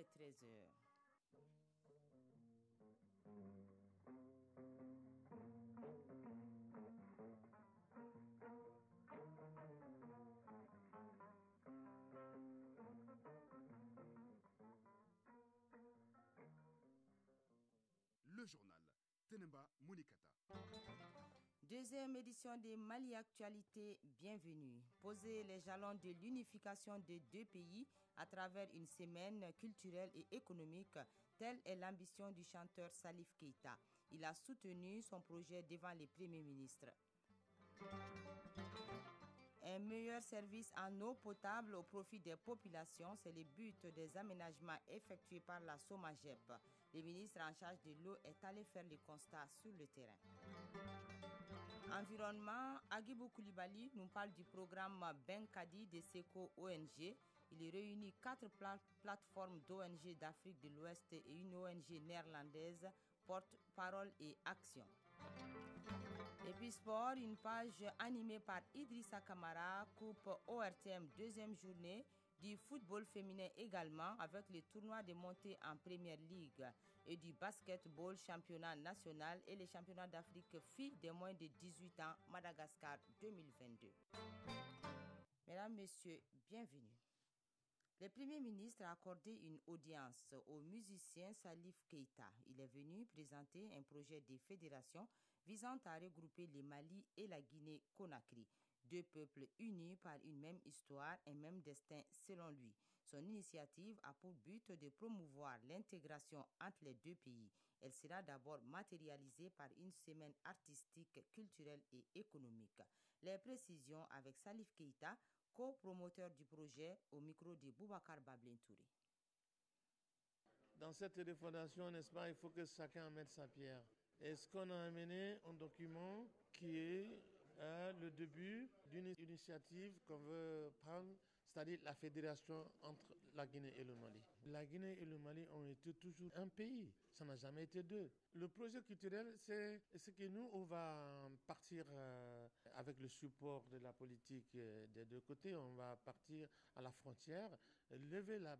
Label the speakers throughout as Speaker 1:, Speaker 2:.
Speaker 1: est 13h.
Speaker 2: Le journal Teneba Munikata.
Speaker 1: Deuxième édition des Mali Actualité, bienvenue. Poser les jalons de l'unification des deux pays à travers une semaine culturelle et économique, telle est l'ambition du chanteur Salif Keita. Il a soutenu son projet devant les premiers ministres. Un meilleur service en eau potable au profit des populations, c'est le but des aménagements effectués par la SOMAGEP. Le ministre en charge de l'eau est allé faire le constat sur le terrain. Environnement, Agibou Koulibaly nous parle du programme Benkadi de SECO ONG. Il réunit quatre plateformes d'ONG d'Afrique de l'Ouest et une ONG néerlandaise, porte-parole et action. Et puis sport, une page animée par Idrissa Kamara, coupe ORTM deuxième journée du football féminin également avec les tournois de montée en Première Ligue et du basketball championnat national et les championnats d'Afrique filles de moins de 18 ans Madagascar 2022. Mesdames, Messieurs, bienvenue. Le Premier ministre a accordé une audience au musicien Salif Keita. Il est venu présenter un projet de fédération visant à regrouper le Mali et la Guinée-Conakry deux peuples unis par une même histoire, un même destin selon lui. Son initiative a pour but de promouvoir l'intégration entre les deux pays. Elle sera d'abord matérialisée par une semaine artistique, culturelle et économique. Les précisions avec Salif Keita, co-promoteur du projet au micro de Boubacar Bablin Touré.
Speaker 3: Dans cette refondation, n'est-ce pas, il faut que chacun mette sa pierre. Et ce qu'on a amené un document qui est euh, le début d'une initiative qu'on veut prendre, c'est-à-dire la fédération entre la Guinée et le Mali. La Guinée et le Mali ont été toujours un pays, ça n'a jamais été deux. Le projet culturel, c'est ce que nous, on va partir euh, avec le support de la politique euh, des deux côtés, on va partir à la frontière, lever la,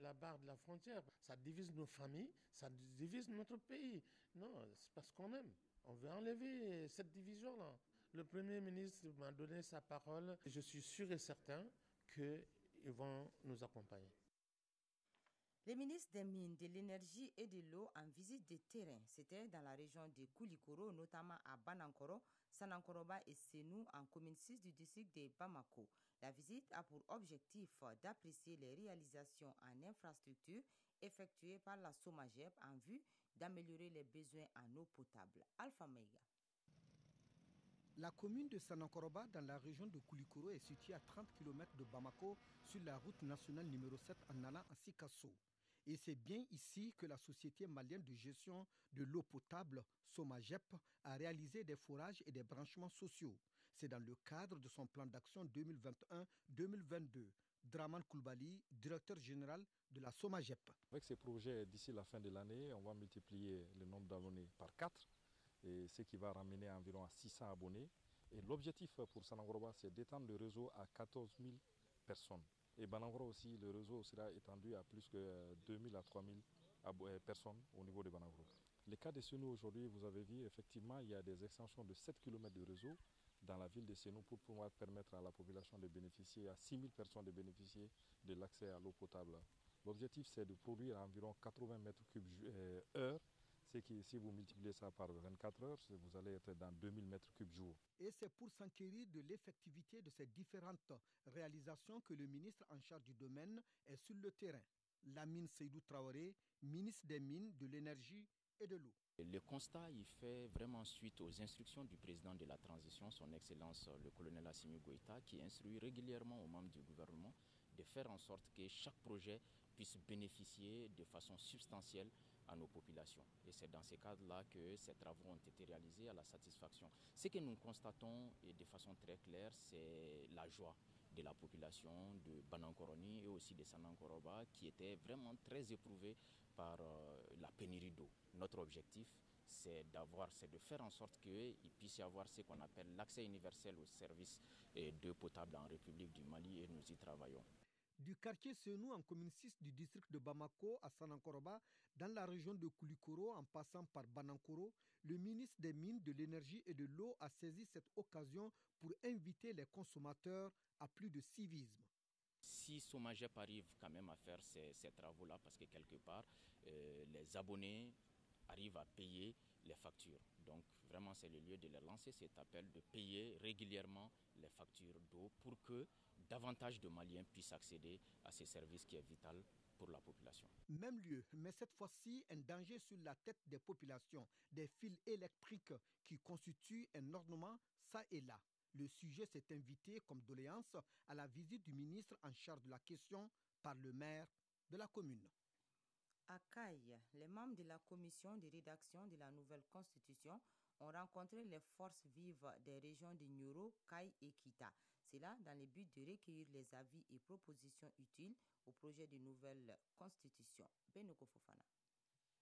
Speaker 3: la barre de la frontière. Ça divise nos familles, ça divise notre pays. Non, c'est parce qu'on aime. On veut enlever cette division-là. Le Premier ministre m'a donné sa parole. Je suis sûr et certain qu'ils vont nous accompagner.
Speaker 1: Les ministres des Mines, de l'Énergie et de l'Eau en visite de terrain, c'était dans la région de Koulikoro, notamment à Banankoro, Sanankoroba et Senou, en commune 6 du district de Bamako. La visite a pour objectif d'apprécier les réalisations en infrastructure effectuées par la SOMAGEP en vue d'améliorer les besoins en eau potable. Alpha Mega.
Speaker 4: La commune de Sanankoroba dans la région de Koulikoro est située à 30 km de Bamako sur la route nationale numéro 7 en allant à Sikasso. Et c'est bien ici que la Société malienne de gestion de l'eau potable, SOMAGEP, a réalisé des forages et des branchements sociaux. C'est dans le cadre de son plan d'action 2021-2022. Draman Koulbali, directeur général de la SOMAGEP.
Speaker 5: Avec ces projets, d'ici la fin de l'année, on va multiplier le nombre d'abonnés par 4 et ce qui va ramener environ à 600 abonnés. Et l'objectif pour Sanangoroba, c'est d'étendre le réseau à 14 000 personnes. Et Banangoro aussi, le réseau sera étendu à plus que 2 000 à 3 000 personnes au niveau de Banangoro. Le cas de Senou aujourd'hui, vous avez vu, effectivement, il y a des extensions de 7 km de réseau dans la ville de Senou pour pouvoir permettre à la population de bénéficier, à 6 000 personnes de bénéficier de l'accès à l'eau potable. L'objectif, c'est de produire environ 80 mètres cubes euh, heure c'est que si vous multipliez ça par 24 heures, vous allez être dans 2000 mètres cubes jour.
Speaker 4: Et c'est pour s'enquérir de l'effectivité de ces différentes réalisations que le ministre en charge du domaine est sur le terrain. Lamine Seydou Traoré, ministre des Mines, de l'Énergie et de l'Eau.
Speaker 6: Le constat, il fait vraiment suite aux instructions du président de la transition, son Excellence le colonel Assimi Goïta, qui instruit régulièrement aux membres du gouvernement de faire en sorte que chaque projet puisse bénéficier de façon substantielle à nos populations. Et c'est dans ces cadres-là que ces travaux ont été réalisés à la satisfaction. Ce que nous constatons et de façon très claire, c'est la joie de la population de Banankoroni et aussi de Sanankoroba qui était vraiment très éprouvée par euh, la pénurie d'eau. Notre objectif, c'est d'avoir, c'est de faire en sorte qu'il puisse y avoir ce qu'on appelle l'accès universel aux services d'eau potable en République du Mali et nous y travaillons.
Speaker 4: Du quartier Senou en commune 6 du district de Bamako à Sanankoroba, dans la région de Koulikoro en passant par Banankoro, le ministre des Mines, de l'Énergie et de l'Eau a saisi cette occasion pour inviter les consommateurs à plus de civisme.
Speaker 6: Si Somagep arrive quand même à faire ces, travaux-là, parce que quelque part, euh, les abonnés arrivent à payer les factures. Donc vraiment, c'est le lieu de leur lancer cet appel de payer régulièrement les factures d'eau pour que davantage de Maliens puissent accéder à ces services qui est vital pour la population.
Speaker 4: Même lieu, mais cette fois-ci un danger sur la tête des populations, des fils électriques qui constituent un ornement ça et là. Le sujet s'est invité comme doléance à la visite du ministre en charge de la question par le maire de la commune.
Speaker 1: À Caille, les membres de la commission de rédaction de la nouvelle constitution ont rencontré les forces vives des régions de Nyoro, Caille et Kita. C'est là dans le but de recueillir les avis et propositions utiles au projet de nouvelle constitution. Benoko Fofana.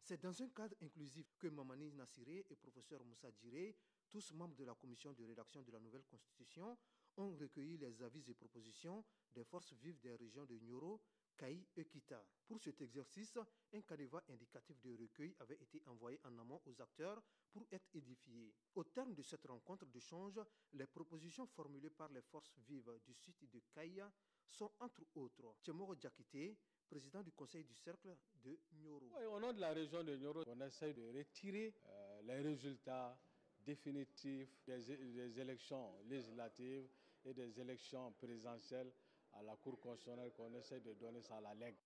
Speaker 7: C'est dans un cadre inclusif que Mamani Nassiré et professeur Moussa Djiré, tous membres de la commission de rédaction de la nouvelle constitution, ont recueilli les avis et propositions des forces vives des régions de Nyoro, Kaï et Kita. Pour cet exercice, un canevas indicatif de recueil avait été envoyé en amont aux acteurs pour être édifié. Au terme de cette rencontre d'échange, les propositions formulées par les forces vives du site de Kaïa sont entre autres Tchemoro Djakite, président du conseil du cercle de Nyoro.
Speaker 8: au nom de la région de Nyoro, on essaie de retirer euh, les résultats définitifs des élections législatives et des élections présidentielles à la Cour constitutionnelle qu'on essaie de donner ça à la lègue.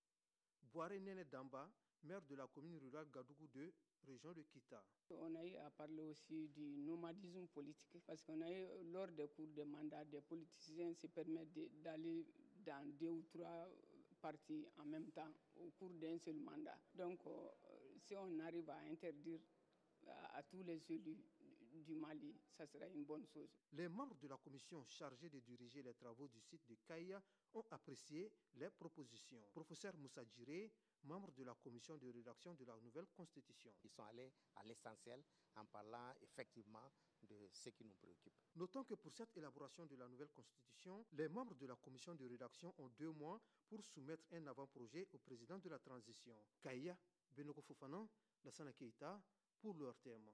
Speaker 7: Boire Nene Damba, maire de la commune rurale Gadougou 2, région de Kita.
Speaker 9: On a eu à parler aussi du nomadisme politique parce qu'on a eu, lors des cours de mandat, des politiciens se permettent d'aller dans deux ou trois partis en même temps au cours d'un seul mandat. Donc, euh, si on arrive à interdire à tous les élus du Mali, ça sera une bonne chose.
Speaker 7: Les membres de la commission chargée de diriger les travaux du site de Kaya ont apprécié les propositions. Professeur Moussa Djiré, membre de la commission de rédaction de la nouvelle constitution.
Speaker 10: Ils sont allés à l'essentiel en parlant effectivement de ce qui nous préoccupe.
Speaker 7: Notons que pour cette élaboration de la nouvelle constitution, les membres de la commission de rédaction ont deux mois pour soumettre un avant-projet au président de la transition. Kaya Benoko Fofana, Lassana Keita, pour leur thème.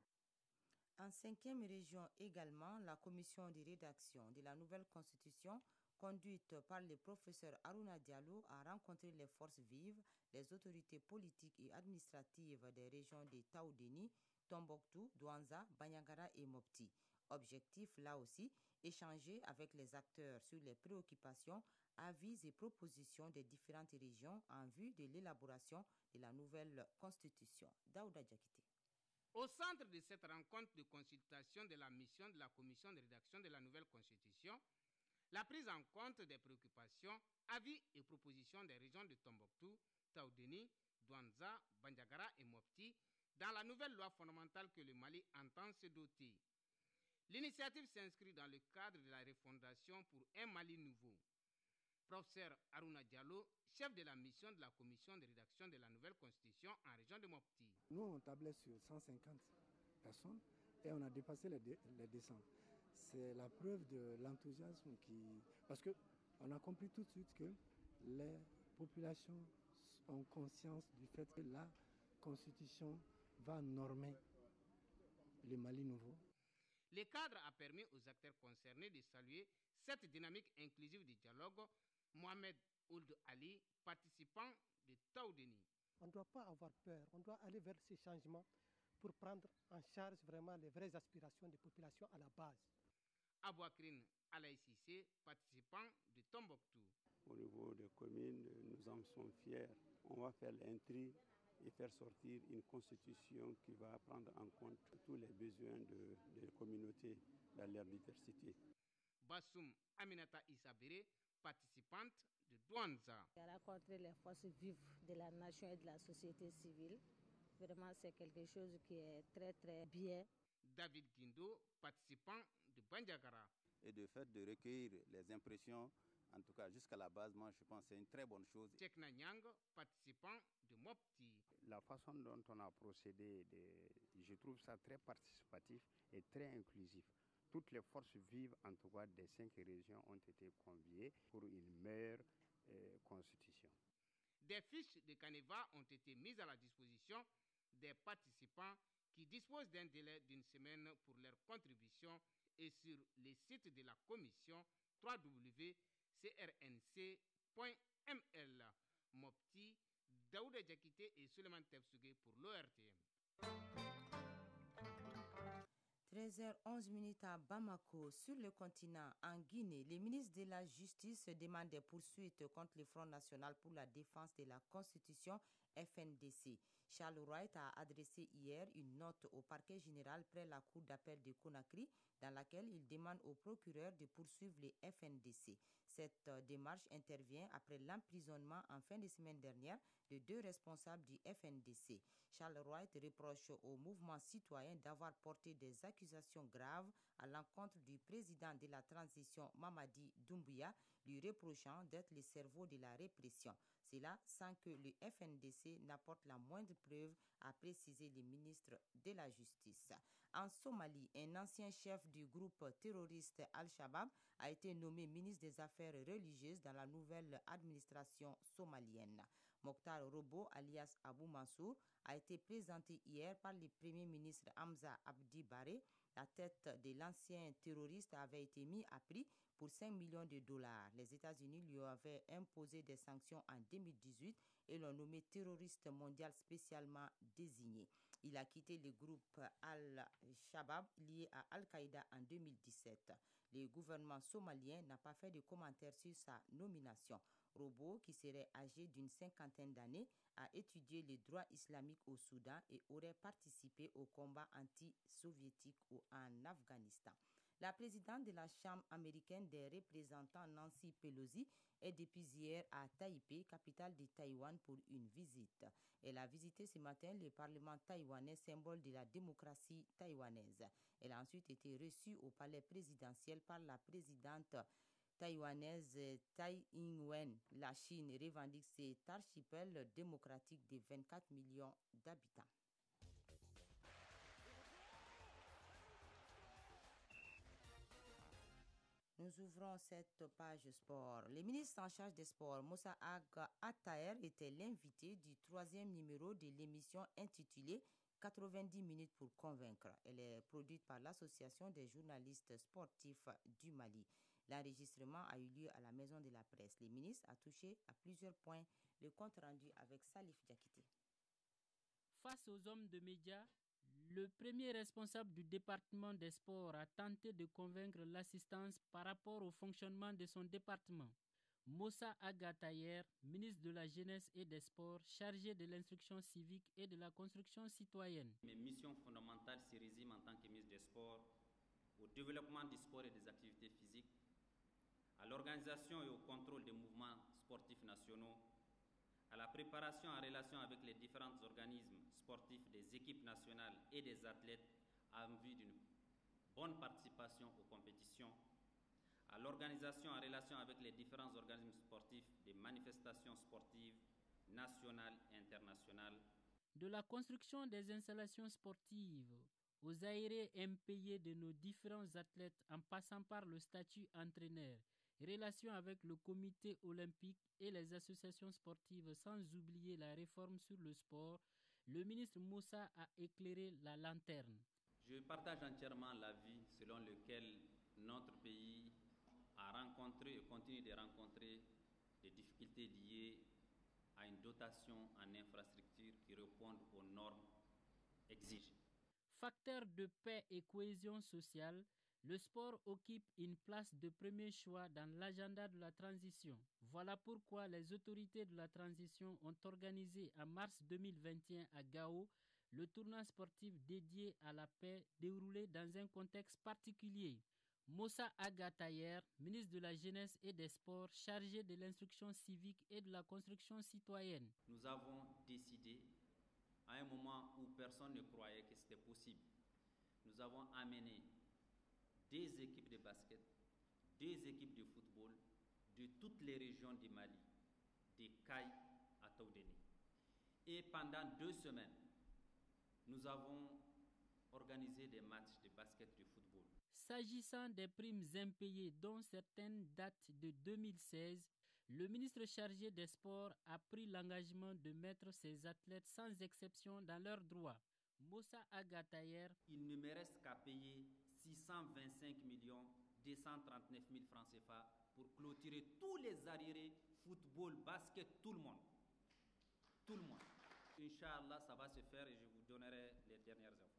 Speaker 1: En cinquième région également, la commission de rédaction de la nouvelle constitution, conduite par le professeur Aruna Diallo, a rencontré les forces vives, les autorités politiques et administratives des régions de Taoudeni, Tombouctou, Douanza, Banyagara et Mopti. Objectif là aussi, échanger avec les acteurs sur les préoccupations, avis et propositions des différentes régions en vue de l'élaboration de la nouvelle constitution. Daouda Djakite.
Speaker 11: Au centre de cette rencontre de consultation de la mission de la commission de rédaction de la nouvelle constitution, la prise en compte des préoccupations, avis et propositions des régions de Tombouctou, Taoudeni, Douanza, Bandiagara et Mopti dans la nouvelle loi fondamentale que le Mali entend se doter. L'initiative s'inscrit dans le cadre de la refondation pour un Mali nouveau. Professeur Aruna Diallo, chef de la mission de la commission de rédaction de la nouvelle constitution
Speaker 12: Nous, on tablait sur 150 personnes et on a dépassé les, les 200. C'est la preuve de l'enthousiasme qui... Parce qu'on a compris tout de suite que les populations ont conscience du fait que la constitution va normer le Mali nouveau.
Speaker 11: Le cadre a permis aux acteurs concernés de saluer cette dynamique inclusive du dialogue. Mohamed Ould Ali, participant de Taoudeni.
Speaker 13: On ne doit pas avoir peur, on doit aller vers ces changements pour prendre en charge vraiment les vraies aspirations des populations à la base.
Speaker 11: Abouakrine Alaïsissé, participant de Tombouctou.
Speaker 14: Au niveau des communes, nous en sommes fiers. On va faire l'intri et faire sortir une constitution qui va prendre en compte tous les besoins de, des communautés dans leur diversité.
Speaker 11: Bassoum Aminata Isabere, participante de Douanza.
Speaker 15: a rencontré les forces vives de la nation et de la société civile. Vraiment, c'est quelque chose qui est très, très bien.
Speaker 11: David Guindo, participant de Bandiagara.
Speaker 16: Et de fait de recueillir les impressions en tout cas, jusqu'à la base, moi, je pense que c'est une très bonne chose.
Speaker 11: Tchekna Nyang, participant de Mopti.
Speaker 17: La façon dont on a procédé, de, je trouve ça très participatif et très inclusif. Toutes les forces vives, en tout cas des cinq régions, ont été conviées pour une meilleure constitution.
Speaker 11: Des fiches de canevas ont été mises à la disposition des participants qui disposent d'un délai d'une semaine pour leur contribution et sur les sites de la commission www.crnc.ml. Mopti, Daouda Diakité et Suleiman Tefsugé pour l'ORTM.
Speaker 1: 13h11 minutes à Bamako, sur le continent, en Guinée, les ministres de la Justice demandent des poursuites contre le Front national pour la défense de la Constitution FNDC. Charles Wright a adressé hier une note au parquet général près la cour d'appel de Conakry dans laquelle il demande au procureur de poursuivre les FNDC. Cette euh, démarche intervient après l'emprisonnement en fin de semaine dernière de deux responsables du FNDC. Charles Wright reproche au mouvement citoyen d'avoir porté des accusations graves à l'encontre du président de la transition Mamadi Doumbouya, lui reprochant d'être le cerveau de la répression. Cela sans que le FNDC n'apporte la moindre preuve, a précisé le ministre de la Justice. En Somalie, un ancien chef du groupe terroriste Al-Shabaab a été nommé ministre des Affaires religieuses dans la nouvelle administration somalienne. Mokhtar Robo, alias Abu Mansour, a été présenté hier par le Premier ministre Hamza Abdi Baré. La tête de l'ancien terroriste avait été mise à prix pour 5 millions de dollars. Les États-Unis lui avaient imposé des sanctions en 2018 et l'ont nommé terroriste mondial spécialement désigné. Il a quitté le groupe Al-Shabaab lié à Al-Qaïda en 2017. Le gouvernement somalien n'a pas fait de commentaires sur sa nomination. Robo, qui serait âgé d'une cinquantaine d'années, a étudié les droits islamiques au Soudan et aurait participé au combat anti-soviétique en Afghanistan. La présidente de la Chambre américaine des représentants, Nancy Pelosi, est depuis hier à Taipei, capitale de Taïwan, pour une visite. Elle a visité ce matin le Parlement taïwanais, symbole de la démocratie taïwanaise. Elle a ensuite été reçue au palais présidentiel par la présidente taïwanaise Tai Ing-wen. La Chine revendique cet archipel démocratique de 24 millions d'habitants. Nous ouvrons cette page sport. Le ministre en charge des sports, Moussa Ag Attaher, était l'invité du troisième numéro de l'émission intitulée 90 minutes pour convaincre. Elle est produite par l'Association des journalistes sportifs du Mali. L'enregistrement a eu lieu à la Maison de la Presse. Le ministre a touché à plusieurs points le compte rendu avec Salif Diakité.
Speaker 18: Face aux hommes de médias, le premier responsable du département des sports a tenté de convaincre l'assistance par rapport au fonctionnement de son département. Moussa Agatayer, ministre de la Jeunesse et des Sports, chargé de l'instruction civique et de la construction citoyenne.
Speaker 19: Mes missions fondamentales se résument en tant que ministre des Sports au développement du sport et des activités physiques, à l'organisation et au contrôle des mouvements sportifs nationaux, à la préparation en relation avec les différents organismes sportifs des équipes nationales et des athlètes en vue d'une bonne participation aux compétitions, à l'organisation en relation avec les différents organismes sportifs des manifestations sportives nationales et internationales.
Speaker 18: De la construction des installations sportives aux aérés impayés de nos différents athlètes en passant par le statut entraîneur, relations avec le comité olympique et les associations sportives sans oublier la réforme sur le sport, le ministre Moussa a éclairé la lanterne.
Speaker 19: Je partage entièrement l'avis selon lequel notre pays a rencontré et continue de rencontrer des difficultés liées à une dotation en infrastructures qui répondent aux normes exigées.
Speaker 18: Facteur de paix et cohésion sociale, le sport occupe une place de premier choix dans l'agenda de la transition. Voilà pourquoi les autorités de la transition ont organisé en mars 2021 à Gao le tournoi sportif dédié à la paix déroulé dans un contexte particulier. Moussa Agatayer, ministre de la Jeunesse et des Sports, chargé de l'instruction civique et de la construction citoyenne.
Speaker 19: Nous avons décidé, à un moment où personne ne croyait que c'était possible, nous avons amené des équipes de basket, des équipes de football de toutes les régions du Mali, des Cailles à Taoudéni. Et pendant deux semaines, nous avons organisé des matchs de basket et de football.
Speaker 18: S'agissant des primes impayées dont certaines datent de 2016, Le ministre chargé des Sports a pris l'engagement de mettre ses athlètes sans exception dans leurs droits. Moussa Agatayer.
Speaker 19: Il ne me reste qu'à payer 625 millions 239 000 francs CFA pour clôturer tous les arriérés, football, basket, tout le monde. Tout le monde. Inch'Allah, ça va se faire et je vous donnerai les dernières informations.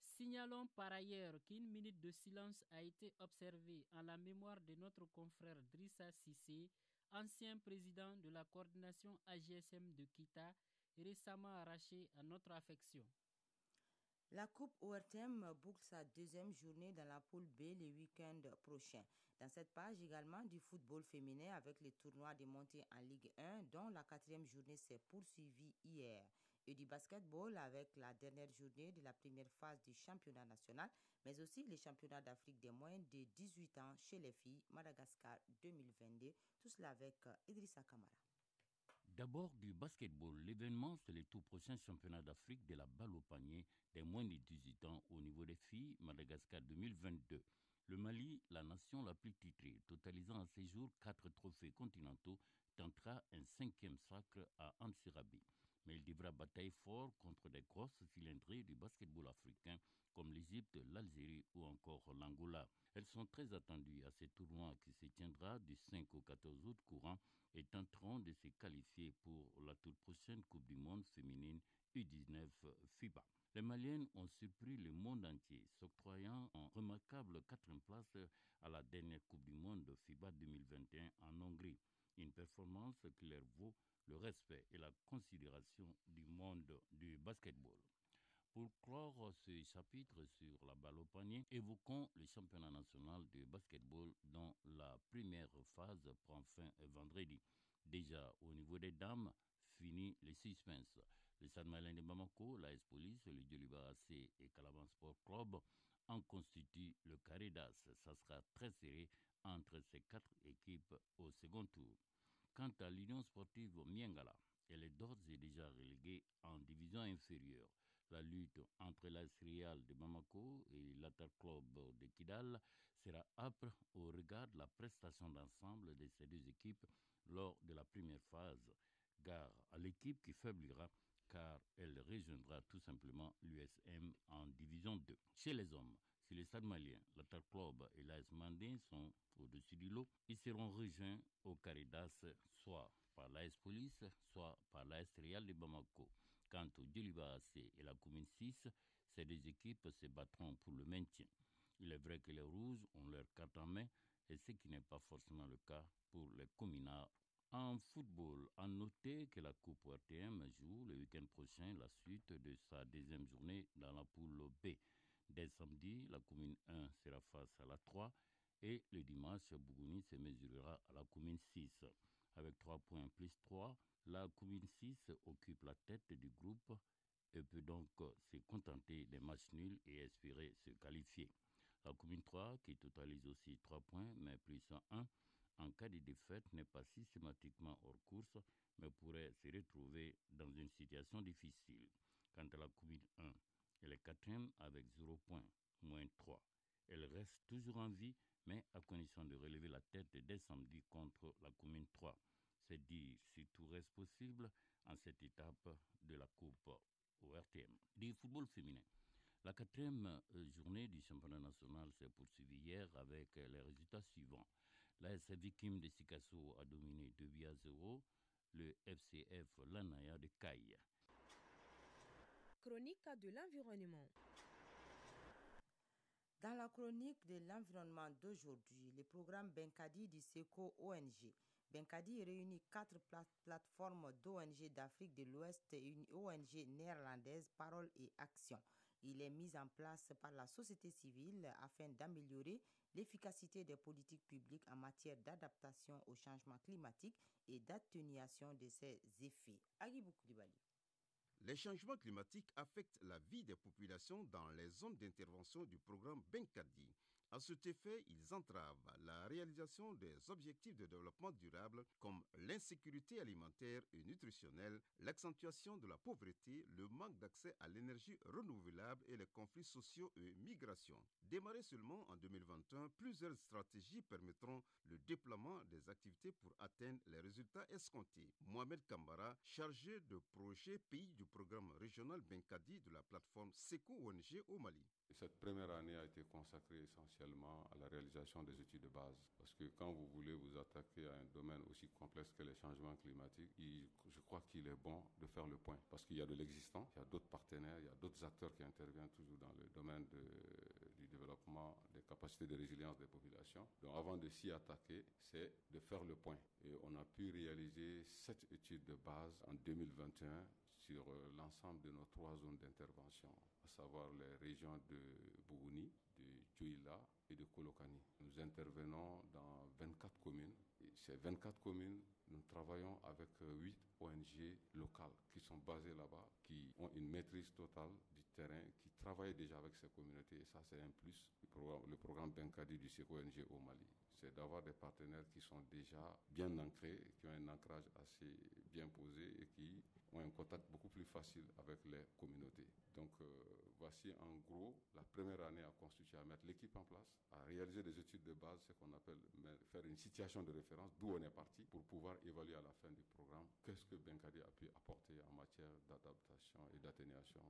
Speaker 18: Signalons par ailleurs qu'une minute de silence a été observée en la mémoire de notre confrère Drissa Sissé, ancien président de la coordination AGSM de Kita, récemment arraché à notre affection.
Speaker 1: La Coupe ORTM boucle sa deuxième journée dans la poule B le week-end prochain. Dans cette page également du football féminin avec les tournois de montée en Ligue 1 dont la quatrième journée s'est poursuivie hier et du basketball avec la dernière journée de la première phase du championnat national, mais aussi les championnats d'Afrique des moins de 18 ans chez les filles Madagascar 2022, tout cela avec Idrissa Kamara.
Speaker 20: D'abord du basketball. L'événement, c'est le tout prochain championnat d'Afrique de la balle au panier des moins de 18 ans au niveau des filles Madagascar 2022. Le Mali, la nation la plus titrée, totalisant à ce jour quatre trophées continentaux, tentera un cinquième sacre à Ansirabi. Mais il devra batailler fort contre des grosses cylindrées du basketball africain comme l'Égypte, l'Algérie ou encore l'Angola. Elles sont très attendues à ce tournoi qui se tiendra du 5 au 14 août courant et tenteront de se qualifier pour la toute prochaine Coupe du Monde féminine U19 FIBA. Les Maliennes ont surpris le monde entier, s'octroyant en remarquable quatrième place à la dernière Coupe du Monde FIBA 2021 en Hongrie. Une performance qui leur vaut le respect et la considération du monde du basketball. Pour clore ce chapitre sur la balle au panier, évoquons le championnat national de basketball dont la première phase prend fin vendredi. Déjà au niveau des dames, fini les suspense. Le Stade Malin de Bamako, l'AS Police, le Djoliba AC et Calaban Sport Club en constituent le carré d'as. Ça sera très serré entre ces quatre équipes au second tour. Quant à l'Union sportive Miengala, elle est d'ores et déjà reléguée en division inférieure. La lutte entre Real de Bamako et l'Atar Club de Kidal sera âpre au regard de la prestation d'ensemble de ces deux équipes lors de la première phase. Gare à l'équipe qui faiblira car elle rejoindra tout simplement l'USM en division 2. Chez les hommes, si les stades maliens, l'Atar Club et l'AS Mandé sont au-dessus du lot, ils seront rejoints au Caridas soit par l'AS Police, soit par l'AS Real de Bamako. Quant au Djoliba AC et la commune 6, ces deux équipes se battront pour le maintien. Il est vrai que les Rouges ont leur carte en main, et ce qui n'est pas forcément le cas pour les communards. En football, à noter que la Coupe RTM joue le week-end prochain la suite de sa deuxième journée dans la poule B. Dès samedi, la commune 1 sera face à la 3 et le dimanche, Bougouni se mesurera à la commune 6. Avec 3 points plus 3, la commune 6 occupe la tête du groupe et peut donc se contenter des matchs nuls et espérer se qualifier. La commune 3, qui totalise aussi 3 points, mais plus 1, en cas de défaite, n'est pas systématiquement hors course, mais pourrait se retrouver dans une situation difficile. Quant à la commune 1, elle est quatrième avec 0 points, moins 3. Elle reste toujours en vie, mais à condition de relever la tête dès samedi contre la commune 3. C'est dire si tout reste possible en cette étape de la Coupe au RTM. Du football féminin. La quatrième journée du championnat national s'est poursuivie hier avec les résultats suivants. L'AS Vikim de Sikasso a dominé 2 buts à 0 le FCF Lanaya de Caille.
Speaker 21: Chronique de l'environnement.
Speaker 1: Dans la chronique de l'environnement d'aujourd'hui, le programme Benkadi du SECO ONG. Benkadi réunit quatre pla plateformes d'ONG d'Afrique de l'Ouest et une ONG néerlandaise Parole et Action. Il est mis en place par la société civile afin d'améliorer l'efficacité des politiques publiques en matière d'adaptation au changement climatique et d'atténuation de ses effets. Agibou Koulibaly.
Speaker 2: Les changements climatiques affectent la vie des populations dans les zones d'intervention du programme Benkadi.
Speaker 21: À cet effet, ils entravent la réalisation des objectifs de développement durable comme l'insécurité alimentaire et nutritionnelle, l'accentuation de la pauvreté, le manque d'accès à l'énergie renouvelable et les conflits sociaux et migration. Démarré seulement en 2021, plusieurs stratégies permettront le déploiement des activités pour atteindre les résultats escomptés. Mohamed Kambara, chargé de projet pays du programme régional Benkadi de la plateforme SECO ONG au Mali.
Speaker 22: Cette première année a été consacrée essentiellement à la réalisation des études de base. Parce que quand vous voulez vous attaquer à un domaine aussi complexe que les changements climatiques, je crois qu'il est bon de faire le point. Parce qu'il y a de l'existant, il y a d'autres partenaires, il y a d'autres acteurs qui interviennent toujours dans le domaine de, des capacités de résilience des populations. Donc avant de s'y attaquer, c'est de faire le point. Et on a pu réaliser sept études de base en 2021 sur l'ensemble de nos trois zones d'intervention, à savoir les régions de Bougouni, de Djouila et de Kolokani. Nous intervenons dans 24 communes. Ces 24 communes, nous travaillons avec 8 ONG locales qui sont basées là-bas, qui ont une maîtrise totale du terrain, qui travaillent déjà avec ces communautés. Et ça, c'est un plus. Le programme, Benkadi du SECO ONG au Mali, c'est d'avoir des partenaires qui sont déjà bien ancrés, qui ont un ancrage assez bien posé et qui ont un contact beaucoup plus facile avec les communautés. Donc euh, voici en gros la première année à constituer, à mettre l'équipe en place, à réaliser des études de base, ce qu'on appelle faire une situation de référence, d'où on est parti, pour pouvoir évaluer à la fin du programme qu'est-ce que Benkadi a pu apporter en matière d'adaptation et d'atténuation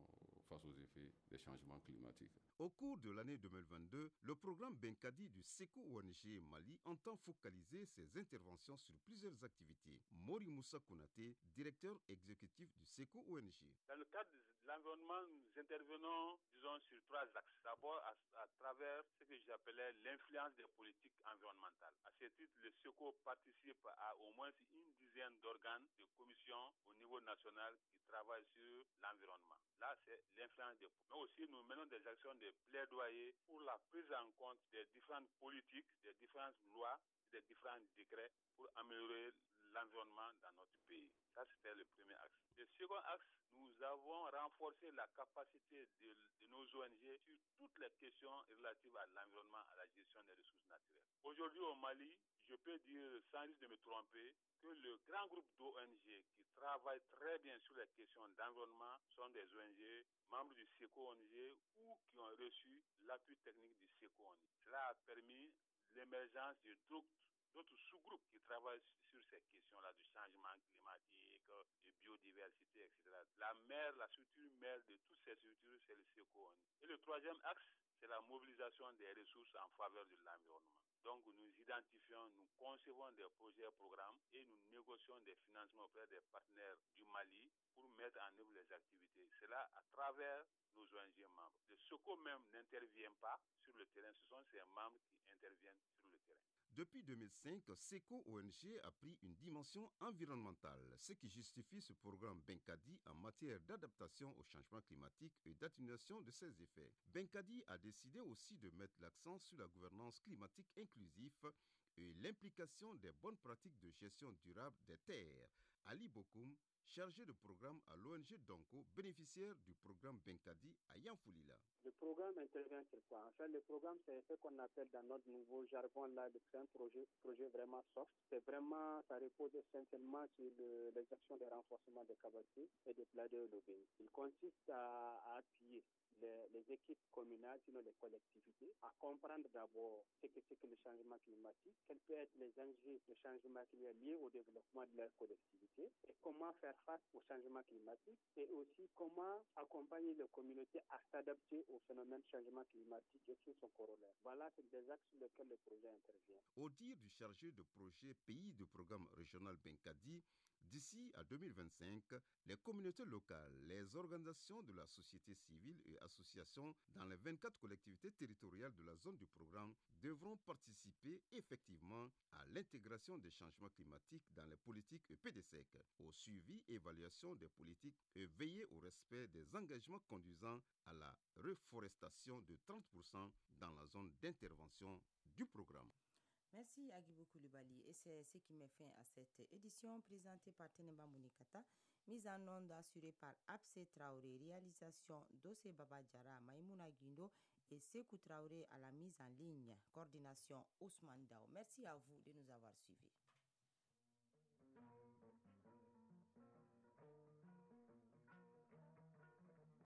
Speaker 22: face aux effets des changements climatiques.
Speaker 21: Au cours de l'année 2022, le programme Benkadi du SECO ONG Entend focaliser ses interventions sur plusieurs activités. Mori Moussa Kounate, directeur exécutif du SECO ONG.
Speaker 23: Dans le cadre de l'environnement, nous intervenons, disons, sur trois axes. D'abord, à, à, travers ce que j'appelais l'influence des politiques environnementales. À ce titre, le SECO participe à au moins une dizaine d'organes, de commissions au national qui travaillent sur l'environnement. Là, c'est l'influence des Mais aussi, nous menons des actions de plaidoyer pour la prise en compte des différentes politiques, des différentes lois, des différents décrets pour améliorer l'environnement dans notre pays. Ça, c'était le premier axe. Le second axe, nous avons renforcé la capacité de, nos ONG sur toutes les questions relatives à l'environnement, à la gestion des ressources naturelles. Aujourd'hui au Mali, je peux dire, sans risque de me tromper, que le grand groupe d'ONG qui travaillent très bien sur les questions d'environnement sont des ONG membres du SECO ONG ou qui ont reçu l'appui technique du SECO ONG. Cela a permis l'émergence de d'autres sous-groupes qui travaillent sur ces questions-là du changement climatique, de biodiversité, etc. La mère, la structure mère de toutes ces structures, c'est le SECO. Et le troisième axe, c'est la mobilisation des ressources en faveur de l'environnement. Donc nous identifions, nous concevons des projets et programmes et nous négocions des financements auprès des partenaires du Mali pour mettre en œuvre les activités. Cela à travers nos ONG membres. Le SECO même n'intervient pas sur le terrain, ce sont ses membres qui interviennent sur.
Speaker 21: Depuis 2005, SECO ONG a pris une dimension environnementale, ce qui justifie ce programme Benkadi en matière d'adaptation au changement climatique et d'atténuation de ses effets. Benkadi a décidé aussi de mettre l'accent sur la gouvernance climatique inclusive et l'implication des bonnes pratiques de gestion durable des terres. Ali Bokoum, chargé de programme à l'ONG Donko, bénéficiaire du programme Benkadi à Yanfoulila.
Speaker 24: Le programme intervient sur quoi? En fait, le programme, c'est ce qu'on appelle dans notre nouveau jargon là, c'est un projet, projet vraiment soft. C'est vraiment, ça repose essentiellement sur le, des renforcements des capacités et au lobbying. Il consiste à appuyer les, équipes communales, sinon les collectivités, à comprendre d'abord ce que c'est que le changement climatique, quels peuvent être les enjeux de changement climatique liés au développement de leur collectivité, et comment faire face au changement climatique, et aussi comment accompagner les communautés à s'adapter au phénomène de changement climatique et sur son corollaire. Voilà des axes sur lesquels le projet intervient.
Speaker 21: Au dire du chargé de projet pays du programme régional Benkadi, D'ici à 2025, les communautés locales, les organisations de la société civile et associations dans les 24 collectivités territoriales de la zone du programme devront participer effectivement à l'intégration des changements climatiques dans les politiques PDSEC, au suivi et évaluation des politiques et veiller au respect des engagements conduisant à la reforestation de 30% dans la zone d'intervention du programme.
Speaker 1: Merci Agibou Koulibaly et c'est ce qui met fin à cette édition présentée par Tenemba Mounikata, mise en onde assurée par Abse Traoré, réalisation Dossé Baba Diara, Maïmouna Guindo et Sekou Traoré à la mise en ligne. Coordination Ousmane Dao. Merci à vous de nous avoir suivis.